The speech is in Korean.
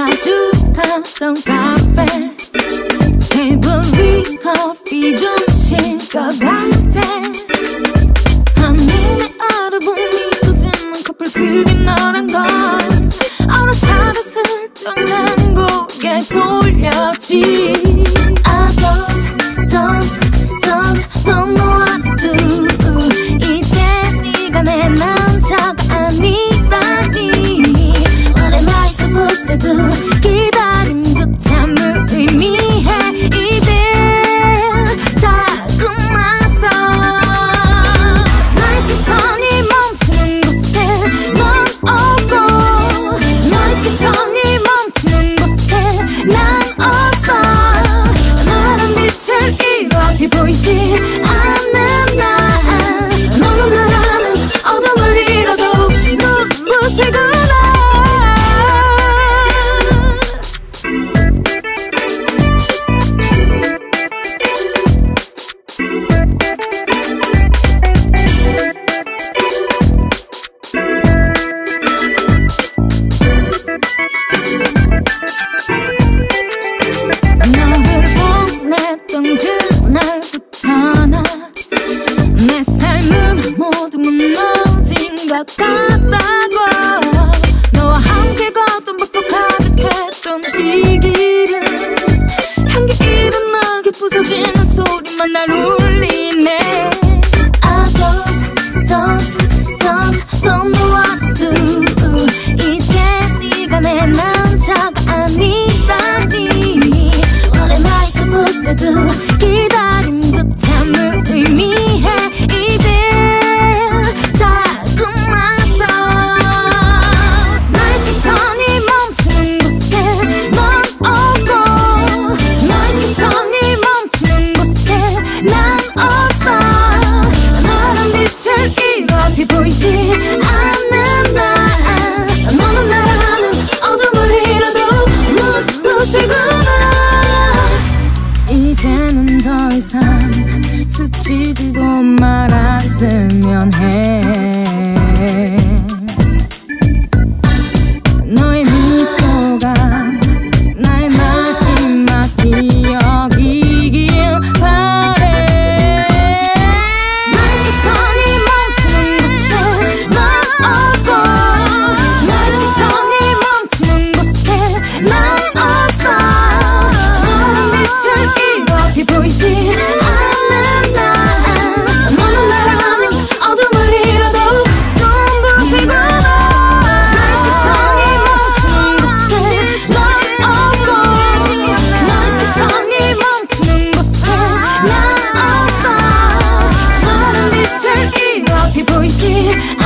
자주 가던 카페. 테이블 위 커피 좀 식어갈 때 한눈에 알아본 미소 짓는 커플 그게 너란 걸. 얼어차려 슬쩍 난 고개 돌렸지 같다고 너와 함께 붓고 가득했던 이 길은 향기 일어나게 부서지는 소리만 날 울리네 I don't, don't, don't, don't know what to do 이제 네가 내 남자가 아니라니 What am I supposed to do 이렇게 보이지 않는 날 너는 나라는 어둠을 잃어도 눈부시구나. 이제는 더 이상 스치지도 말았으면 해 我已经